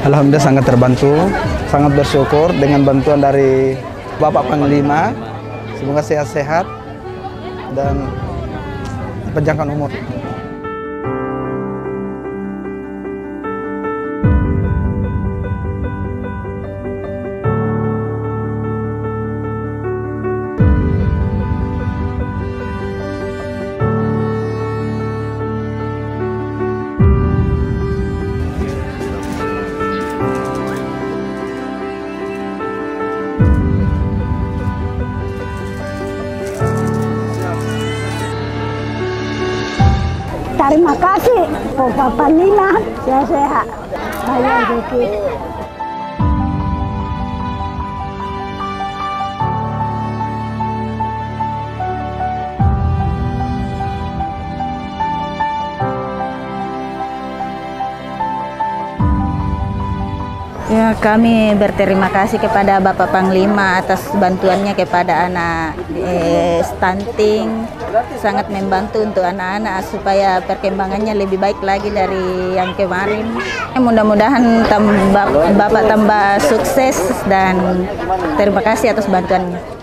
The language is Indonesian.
Alhamdulillah sangat terbantu, sangat bersyukur dengan bantuan dari Bapak Panglima. Semoga sehat-sehat dan panjangkan umur. Terima kasih Bapak Panglima, saya sehat. Saya Vicky. Ya, kami berterima kasih kepada Bapak Panglima atas bantuannya kepada anak eh, stunting. Sangat membantu untuk anak-anak supaya perkembangannya lebih baik lagi dari yang kemarin. Mudah-mudahan tambah, Bapak tambah sukses dan terima kasih atas bantuannya.